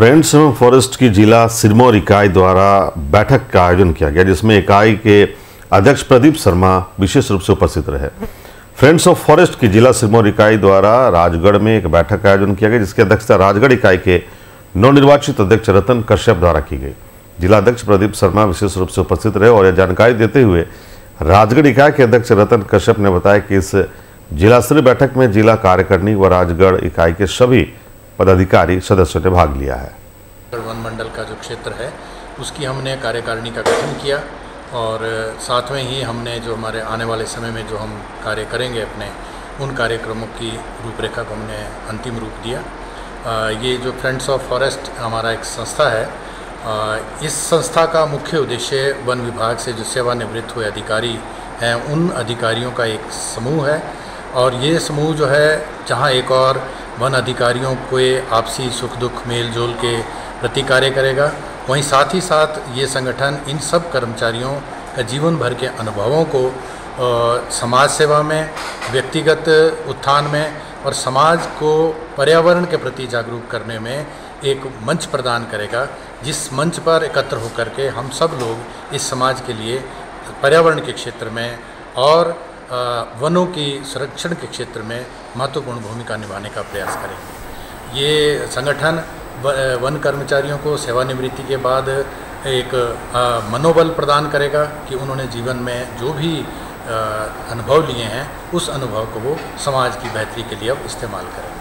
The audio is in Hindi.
फ्रेंड्स एवं फॉरेस्ट की जिला सिरमौर इकाई द्वारा बैठक का आयोजन किया गया, जिसमें इकाई के अध्यक्ष प्रदीप शर्मा विशेष रूप से उपस्थित रहे। फ्रेंड्स ऑफ़ फॉरेस्ट की जिला सिरमौर इकाई द्वारा राजगढ़ में एक बैठक का आयोजन किया गया, जिसकी अध्यक्षता राजगढ़ इकाई के नवनिर्वाचित अध्यक्ष रतन कश्यप द्वारा की गई। जिला अध्यक्ष प्रदीप शर्मा विशेष रूप से उपस्थित रहे और यह जानकारी देते हुए राजगढ़ इकाई के अध्यक्ष रतन कश्यप ने बताया कि इस जिला स्तरीय बैठक में जिला कार्यकारिणी व राजगढ़ इकाई के सभी पदाधिकारी सदस्यों ने भाग लिया है। वन मंडल का जो क्षेत्र है, उसकी हमने कार्यकारिणी का गठन किया और साथ में ही हमने जो हमारे आने वाले समय में जो हम कार्य करेंगे अपने, उन कार्यक्रमों की रूपरेखा को हमने अंतिम रूप दिया। ये जो फ्रेंड्स ऑफ़ फॉरेस्ट हमारा एक संस्था है इस संस्था का मुख्य उद्देश्य वन विभाग से जो सेवानिवृत्त हुए अधिकारी हैं, उन अधिकारियों का एक समूह है। और ये समूह जो है, जहाँ एक और वन अधिकारियों को आपसी सुख दुख मेल जोल के प्रति कार्य करेगा। वहीं साथ ही साथ ये संगठन इन सब कर्मचारियों का जीवन भर के अनुभवों को समाज सेवा में, व्यक्तिगत उत्थान में और समाज को पर्यावरण के प्रति जागरूक करने में एक मंच प्रदान करेगा, जिस मंच पर एकत्र होकर के हम सब लोग इस समाज के लिए पर्यावरण के क्षेत्र में और वनों की संरक्षण के क्षेत्र में महत्वपूर्ण भूमिका निभाने का प्रयास करेंगे। ये संगठन वन कर्मचारियों को सेवानिवृत्ति के बाद एक मनोबल प्रदान करेगा कि उन्होंने जीवन में जो भी अनुभव लिए हैं, उस अनुभव को वो समाज की बेहतरी के लिए अब इस्तेमाल करेंगे।